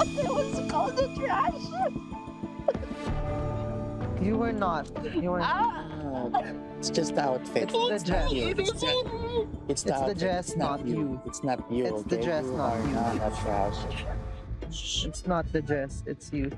it was called the trash. You were not. You were. not. Ah. It's just the outfit. It's the dress. It's, it's, It's the, the outfit. dress, It's not you. It's not you. It's the dress, you not you. Not a trash. It's not the dress. It's you.